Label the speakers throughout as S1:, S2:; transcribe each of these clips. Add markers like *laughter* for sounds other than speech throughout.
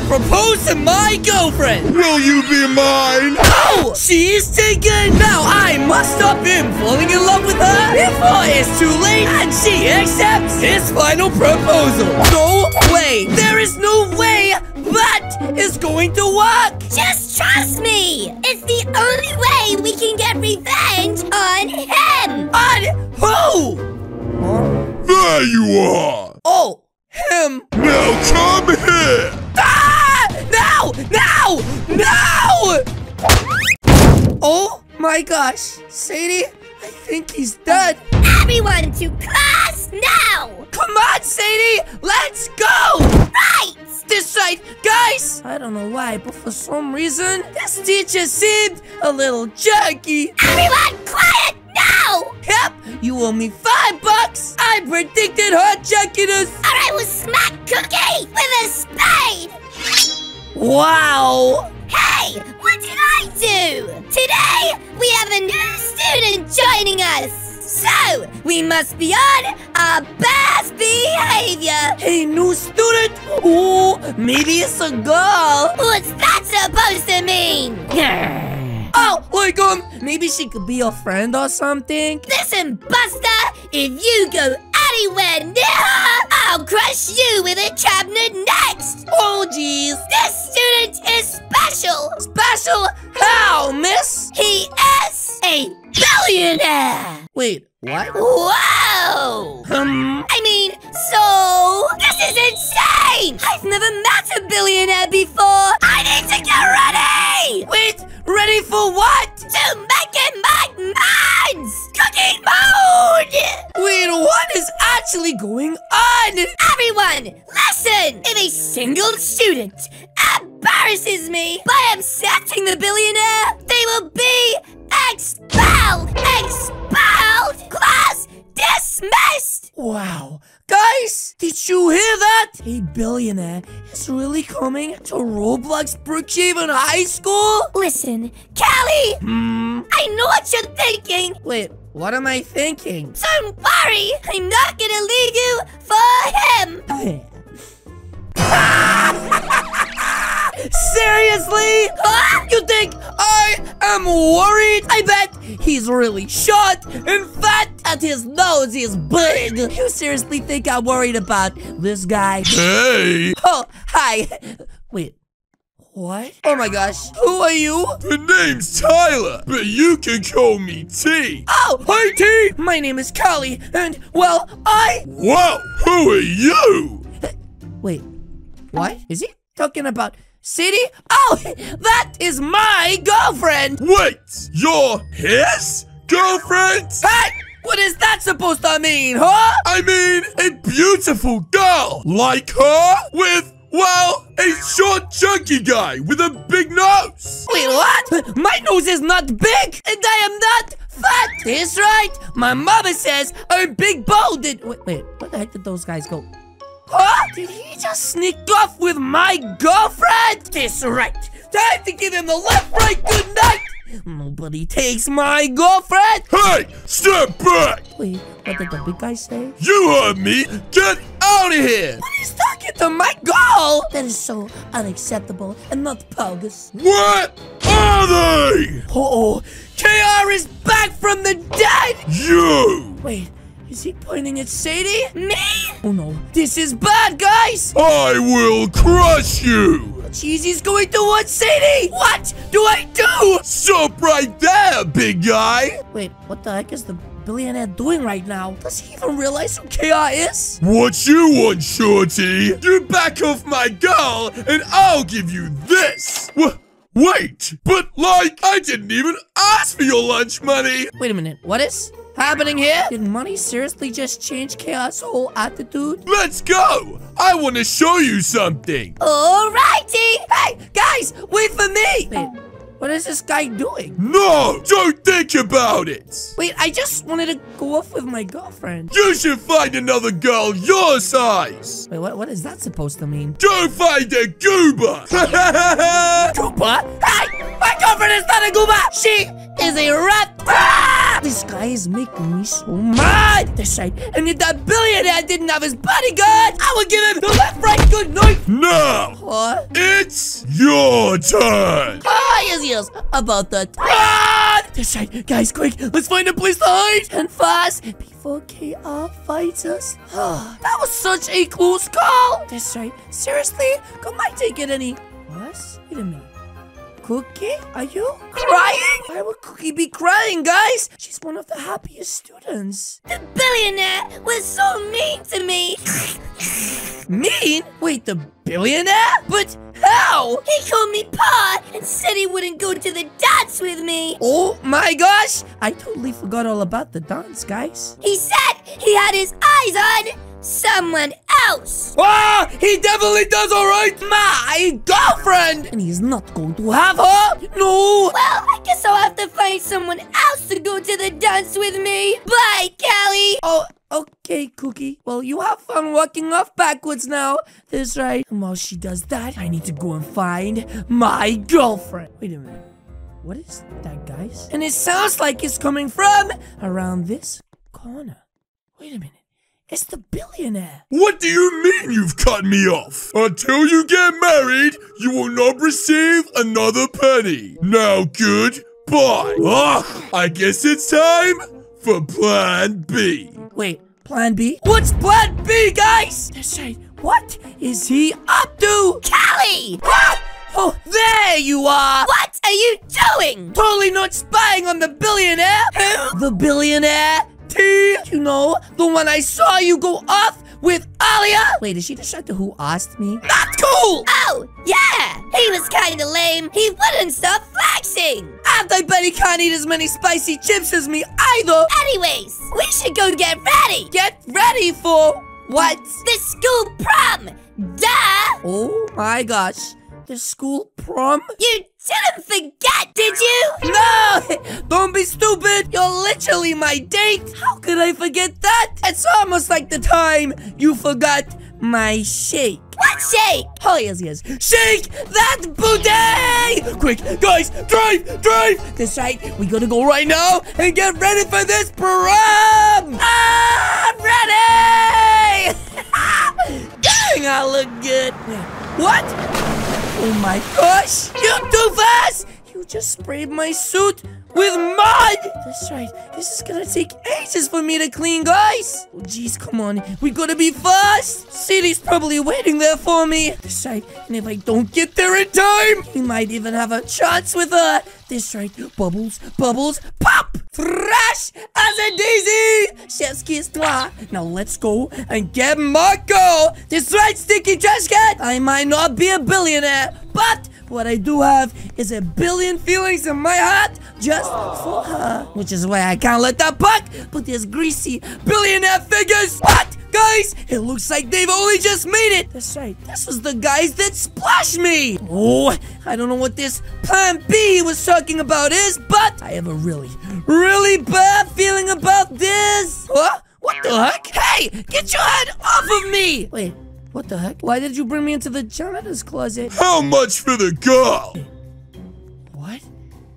S1: billionaire proposed to my girlfriend.
S2: Will you be mine?
S1: No! She is taken! Now I must stop him falling in love with her before it's too late and she accepts his final proposal. No way! There is no way that is going to work!
S3: Just trust me! It's the only way we can get revenge on him!
S1: On who?
S2: There you are!
S1: Oh, him!
S2: Now come here!
S1: No! No! No! Oh my gosh, Sadie, I think he's dead.
S3: Everyone to class now!
S1: Come on, Sadie, let's go!
S3: Right!
S1: This side, guys! I don't know why, but for some reason, this teacher seemed a little jerky.
S3: Everyone quiet now!
S1: Yep, you owe me five bucks. I predicted her jerkiness.
S3: Or I will smack Cookie with a spade!
S1: Wow!
S3: Hey, what did I do? Today, we have a new student joining us. So, we must be on our best behavior.
S1: A new student? Oh, maybe it's a girl.
S3: What's that supposed to mean? *laughs*
S1: Oh, like, um, maybe she could be a friend or something.
S3: Listen, Buster, if you go anywhere near her, I'll crush you with a cabinet next.
S1: Oh, jeez.
S3: This student is special.
S1: Special how, miss?
S3: He is a billionaire.
S1: Wait, what?
S3: what?
S1: Um,
S3: I mean, so this is insane! I've never met a billionaire before. I need to get ready
S1: wait, ready for what?
S3: to make it my man's cooking mode.
S1: Wait, what is actually going on?
S3: Everyone, listen! If a single student embarrasses me by upsetting the billionaire, they will be expelled! Expelled! Class dismissed!
S1: Wow. Guys, did you hear that? A billionaire is really coming to Roblox Brookhaven High School?
S3: Listen, Callie!
S1: Hmm.
S3: I know what you're thinking!
S1: Wait, what am I thinking?
S3: Don't worry! I'm not gonna leave you for him! *laughs*
S1: Seriously?
S3: Huh?
S1: You think I am worried? I bet he's really short and fat and his nose is big. You seriously think I'm worried about this guy?
S2: Hey!
S1: Oh, hi. Wait. What? Oh my gosh. Who are you?
S2: The name's Tyler, but you can call me T.
S1: Oh, hi T. My name is Callie, and well, I.
S2: Whoa! Who are you?
S1: Wait. What? Is he talking about Sadie? Oh, *laughs* that is my girlfriend.
S2: Wait! You're his girlfriend?
S1: Hey, what is that supposed to mean, huh?
S2: I mean, a beautiful girl like her with, well, a short, chunky guy with a big nose.
S1: Wait, what? My nose is not big, and I am not fat. That's right. My mother says I'm big balded. Wait, wait, where the heck did those guys go? Huh? Did he just sneak off with my girlfriend? That's right. Time to give him the left, right, good night. Nobody takes my girlfriend.
S2: Hey, step back!
S1: Wait, what did the big guy say?
S2: You heard me! Get out of here!
S1: He's talking to my girl. That is so unacceptable and not bogus.
S2: What are they?
S1: Uh-oh, KR is back from the dead.
S2: You!
S1: Wait, is he pointing at Sadie? Me? Oh no, this is bad, guys!
S2: I will crush you!
S1: Cheesy's going towards Sadie! What do I do?
S2: Stop right there, big guy!
S1: Wait, what the heck is the billionaire doing right now? Does he even realize who KR is?
S2: What you want, Shorty? You back off my girl, and I'll give you this! Wha wait, but like, I didn't even ask for your lunch money!
S1: Wait a minute, what is happening here? Did money seriously just change Chaos' whole attitude?
S2: Let's go! I want to show you something!
S3: Alrighty!
S1: Hey, guys, wait for me! Wait, what is this guy doing?
S2: No! Don't think about it!
S1: Wait, I just wanted to go off with my girlfriend.
S2: You should find another girl your size!
S1: Wait, what, what is that supposed to mean?
S2: Go find a goober! *laughs*
S1: Gooba? Hey! Girlfriend is not a Gooba! She is a rat! Ah! This guy is making me so mad! That's right. And if that billionaire didn't have his bodyguard, I would give him the left, right, good night!
S2: now!
S1: What?
S2: It's your turn.
S1: Ah, yes, yes, about that. Ah! That's right, guys, quick, let's find a place to hide and fast before KR finds us. Ah, that was such a close call. That's right, seriously, come I take it any. What? Wait a minute. Cookie, are you crying? Why would Cookie be crying, guys? She's one of the happiest students.
S3: The billionaire was so mean to me.
S1: Mean? Wait, the billionaire? But how?
S3: He called me Pa and said he wouldn't go to the dance with me.
S1: Oh my gosh! I totally forgot all about the dance, guys.
S3: He said he had his eyes on someone else.
S1: Ah! He definitely does alright! My girlfriend! And he's not going to have her! No!
S3: Well, I guess I'll have to find someone else to go to the dance with me. Bye, Callie.
S1: Oh, okay, Cookie. Well, you have fun walking off backwards now. That's right. And while she does that, I need to go and find my girlfriend. Wait a minute. What is that, guys? And it sounds like it's coming from around this corner. Wait a minute. It's the billionaire.
S2: What do you mean you've cut me off? Until you get married, you will not receive another penny. Now, goodbye. Ah, I guess it's time for plan B.
S1: Wait, plan B? What's plan B, guys? That's right. What is he up to?
S3: Callie!
S1: Ah! Oh, there you are!
S3: What are you doing?
S1: Totally not spying on the billionaire!
S3: Who?
S1: The billionaire T! You know, the one I saw you go off with Alia? Wait, is she the shut to who asked me? Not cool!
S3: Oh, yeah! He was kinda lame. He wouldn't stop flexing.
S1: And I bet he can't eat as many spicy chips as me either!
S3: Anyways, we should go get ready.
S1: Get ready for what?
S3: The school prom. Duh!
S1: Oh my gosh. The school prom?
S3: You didn't forget, did you?
S1: No! *laughs* Don't be stupid! You're literally my date! How could I forget that? It's almost like the time you forgot my shake.
S3: What shake?
S1: Oh, yes, yes. Shake that booty! Quick, guys, drive, drive! That's right, we gotta go right now and get ready for this prom! I'm ready! *laughs* Dang, I look good. What? Oh my gosh! You too fast! You just sprayed my suit with mud! That's right. This is gonna take ages for me to clean, guys. Oh, jeez, come on. We gotta be fast. Sadie's probably waiting there for me. That's right. And if I don't get there in time, he might even have a chance with her. That's right. Bubbles, bubbles, pop! Fresh as a daisy! Chef's kiss toi. Now let's go and get Marco. That's right, Sticky Trash Cat. I might not be a billionaire, but what I do have is a billion feelings in my heart just for her. Which is why I can't let that buck put these greasy billionaire figures. Guys, it looks like they've only just made it. That's right. This was the guys that splashed me. Oh, I don't know what this plan B was talking about is, but I have a really, really bad feeling about this. Huh? What the heck? Hey, get your head off of me. Wait, what the heck? Why did you bring me into the janitor's closet?
S2: How much for the girl?
S1: What?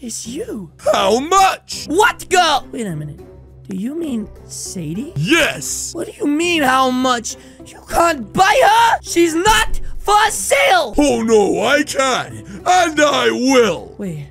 S1: It's you.
S2: How much?
S1: What girl? Wait a minute. Do you mean Sadie?
S2: Yes.
S1: What do you mean how much? You can't buy her? She's not for sale!
S2: Oh no, I can. And I will.
S1: Wait,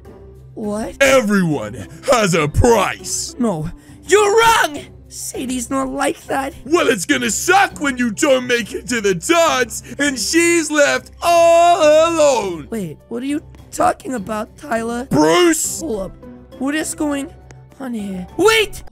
S1: what?
S2: Everyone has a price.
S1: No, you're wrong! Sadie's not like that.
S2: Well, it's gonna suck when you don't make it to the dance and she's left all alone.
S1: Wait, what are you talking about, Tyler?
S2: Bruce!
S1: Hold up. What is going on here? Wait!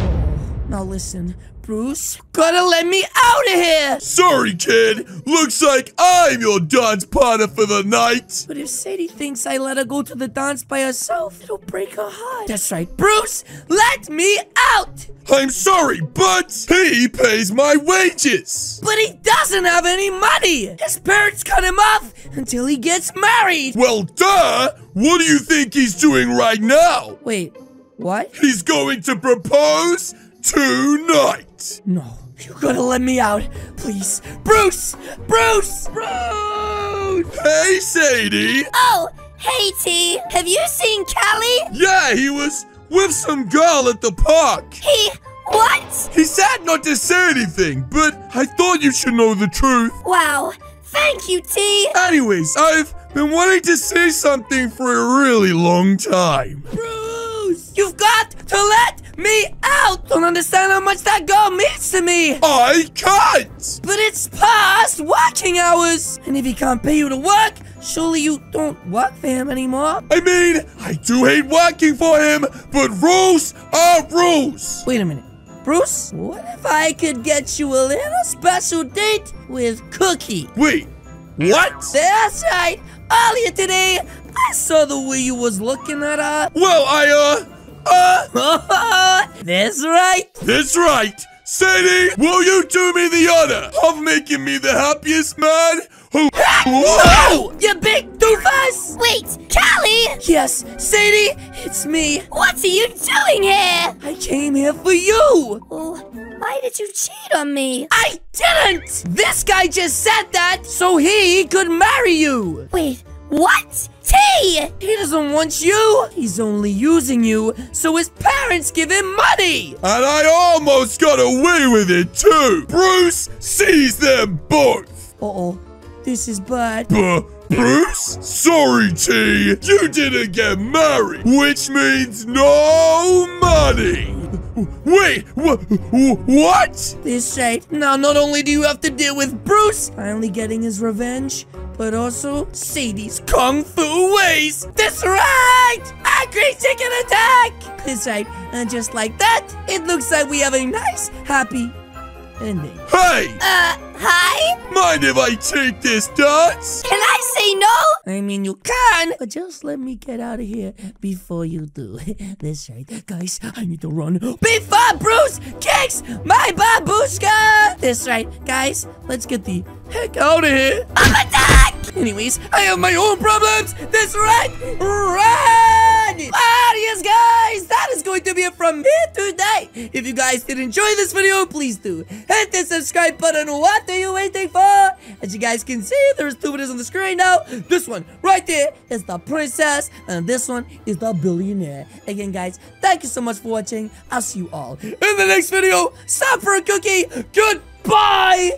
S1: Now listen, Bruce, gotta let me out of here!
S2: Sorry, kid. Looks like I'm your dance partner for the night.
S1: But if Sadie thinks I let her go to the dance by herself, it'll break her heart. That's right, Bruce, let me out!
S2: I'm sorry, but he pays my wages.
S1: But he doesn't have any money! His parents cut him off until he gets married!
S2: Well, duh. What do you think he's doing right now?
S1: Wait, what?
S2: He's going to propose tonight.
S1: No, you gotta let me out, please. Bruce! Bruce! Bruce!
S2: Hey, Sadie.
S3: Oh, hey T. Have you seen Callie?
S2: Yeah, he was with some girl at the park.
S3: He what?
S2: He said not to say anything, but I thought you should know the truth.
S3: Wow. Thank you, T.
S2: Anyways, I've been wanting to say something for a really long time.
S1: Bruce, you've got to let me out. Don't understand how much that girl means to me.
S2: I can't!
S1: But it's past working hours. And if he can't pay you to work, surely you don't work for him anymore.
S2: I mean, I do hate working for him, but rules are rules!
S1: Wait a minute. Bruce, what if I could get you a little special date with Cookie?
S2: Wait, what?
S1: That's right. Earlier today, I saw the way you was looking at her.
S2: Well, I, uh, uh, *laughs*
S1: That's right.
S2: that's right. Sadie, will you do me the honor of making me the happiest man who-
S1: No! You big doofus!
S3: Wait, Callie!
S1: Yes, Sadie, it's me.
S3: What are you doing here?
S1: I came here for you.
S3: Oh, why did you cheat on me?
S1: I didn't! This guy just said that so he could marry you.
S3: Wait, what? T!
S1: He doesn't want you. He's only using you so his parents give him money.
S2: And I almost got away with it too! Bruce sees them both!
S1: Uh-oh, this is bad.
S2: Buh, Bruce? Sorry, T. You didn't get married, which means no money. Wait, wh- wh- what?
S1: This right. Now, not only do you have to deal with Bruce finally getting his revenge, but also Sadie's kung fu ways. That's right! Angry chicken attack! That's right. And just like that, it looks like we have a nice, happy ending.
S2: Hey,
S3: Uh, hi?
S2: mind if I take this dance?
S3: Can I say no?
S1: I mean, you can, but just let me get out of here before you do. *laughs* That's right. Guys, I need to run before Bruce kicks my babushka! That's right. Guys, let's get the heck out of here.
S3: I'm attack!
S1: Anyways, I have my own problems. That's right. Run! Adios, guys. That is going to be it from me today. If you guys did enjoy this video, please do hit the subscribe button. What are you waiting for? As you guys can see, there's two videos on the screen now. This one right there is the princess, and this one is the billionaire. Again, guys, thank you so much for watching. I'll see you all in the next video. Stop for a cookie. Goodbye.